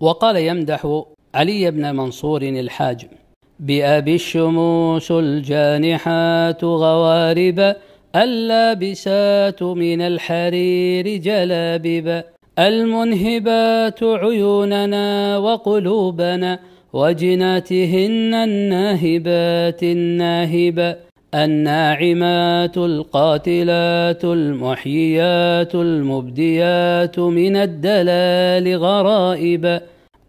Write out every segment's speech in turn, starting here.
وقال يمدح علي بن منصور الحاج بأبي الشموس الجانحات غوارب اللابسات من الحرير جلابب المنهبات عيوننا وقلوبنا وجناتهن الناهبات الناهبة الناعمات القاتلات المحييات المبديات من الدلال غرائب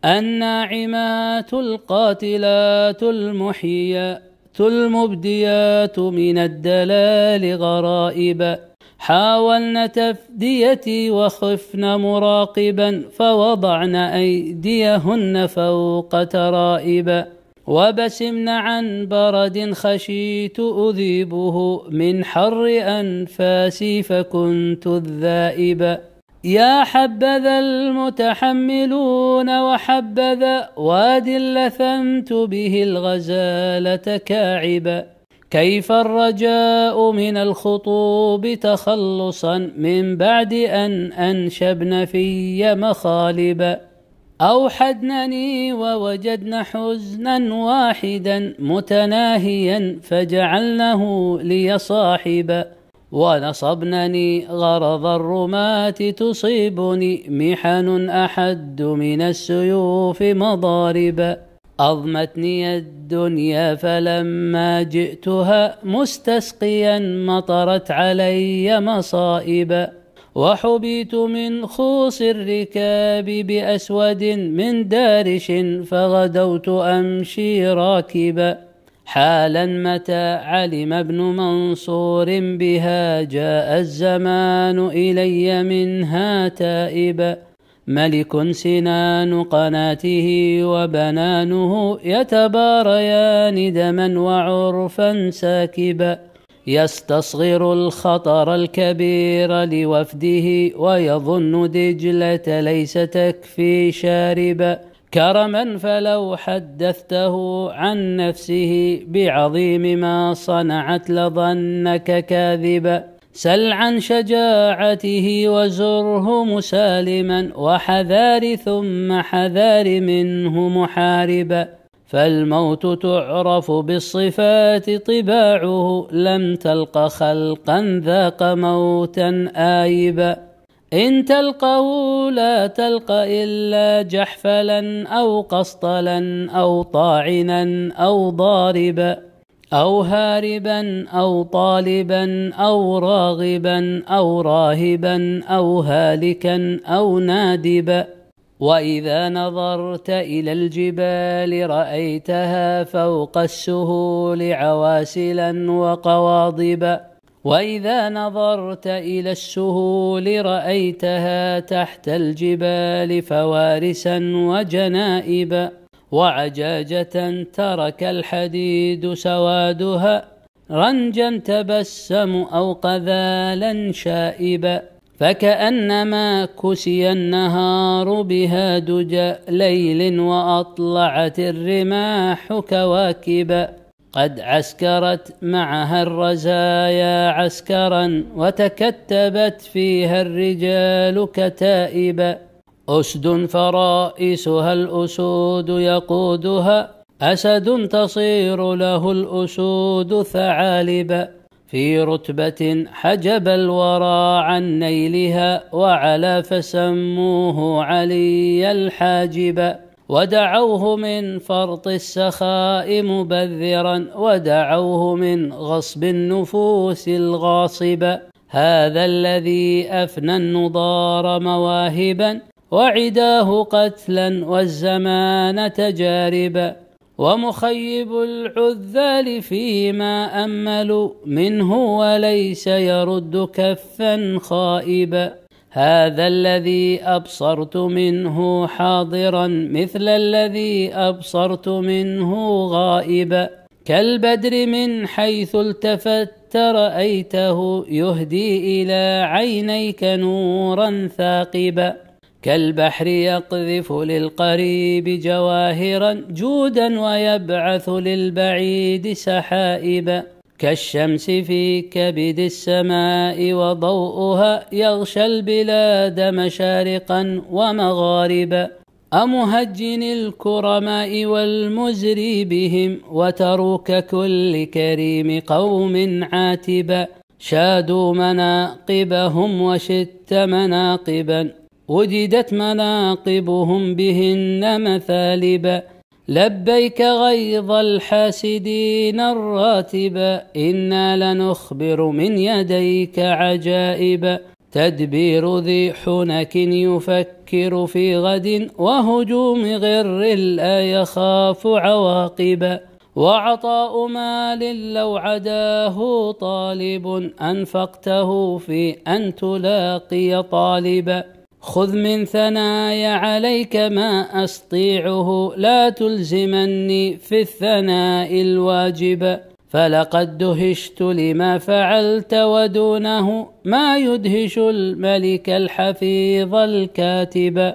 الناعمات القاتلات المحييات المبديات من الدلال غرائب حاولن تفديتي وخفن مراقبا فوضعن أيديهن فوق ترائب وبسمن عن برد خشيت أذيبه من حر أنفاسي فكنت الذائب. يا حبذا المتحملون وحبذا واد لثمت به الغزالة كاعبا كيف الرجاء من الخطوب تخلصا من بعد أن أنشبن في مخالبا أوحدنني ووجدن حزنا واحدا متناهيا فجعلنه لي صاحبا ونصبنني غرض الرماة تصيبني محن أحد من السيوف مضاربا أضمتني الدنيا فلما جئتها مستسقيا مطرت علي مصائبا وحبيت من خوص الركاب بأسود من دارش فغدوت أمشي راكبا. حالا متى علم ابن منصور بها؟ جاء الزمان إلي منها تائبا. ملك سنان قناته وبنانه يتباريان دما وعرفا ساكبا. يستصغر الخطر الكبير لوفده ويظن دجلة ليس تكفي شاربا كرما فلو حدثته عن نفسه بعظيم ما صنعت لظنك كاذبا سل عن شجاعته وزره مسالما وحذار ثم حذار منه محاربا فالموت تعرف بالصفات طباعه لم تلق خلقا ذاق موتا آيبا إن تلقه لا تلق إلا جحفلا أو قسطلا أو طاعنا أو ضاربا أو هاربا أو طالبا أو راغبا أو راهبا أو هالكا أو نادبا. وإذا نظرت إلى الجبال رأيتها فوق السهول عواسلا وقواضبا وإذا نظرت إلى السهول رأيتها تحت الجبال فوارسا وجنائبا وعجاجة ترك الحديد سوادها. رنجا تبسم أو قذالا شائبا. فكأنما كسي النهار بها دجى ليل وأطلعت الرماح كواكبا قد عسكرت معها الرزايا عسكرا وتكتبت فيها الرجال كتائبا أسد فرائسها الأسود يقودها أسد تصير له الأسود ثعالبا في رتبة حجب الورى عن نيلها وعلى فسموه علي الحاجب. ودعوه من فرط السخاء مبذرا ودعوه من غصب النفوس الغاصبة هذا الذي أفنى النضار مواهبا وعداه قتلا والزمان تجاربا ومخيب العذال فيما أملوا منه وليس يرد كفا خائبا هذا الذي أبصرت منه حاضرا مثل الذي أبصرت منه غائبا كالبدر من حيث التفت رأيته يهدي إلى عينيك نورا ثاقبا كالبحر يقذف للقريب جواهرا جودا ويبعث للبعيد سحائبا كالشمس في كبد السماء وضوءها يغشى البلاد مشارقا ومغاربا أمهجن الكرماء والمزري بهم وتروك كل كريم قوم عاتبا شادوا مناقبهم وشت مناقبا وجدت مناقبهم بهن مثالبا لبيك غيظ الحاسدين الراتبا إنا لنخبر من يديك عجائبا تدبير ذي حنك يفكر في غد. وهجوم غر لا يخاف عواقبا وعطاء مال لو عداه طالب. أنفقته في أن تلاقي طالبا خذ من ثنايا عليك ما أستطيعه لا تلزمني في الثناء الواجب. فلقد دهشت لما فعلت ودونه ما يدهش الملك الحفيظ الكاتب.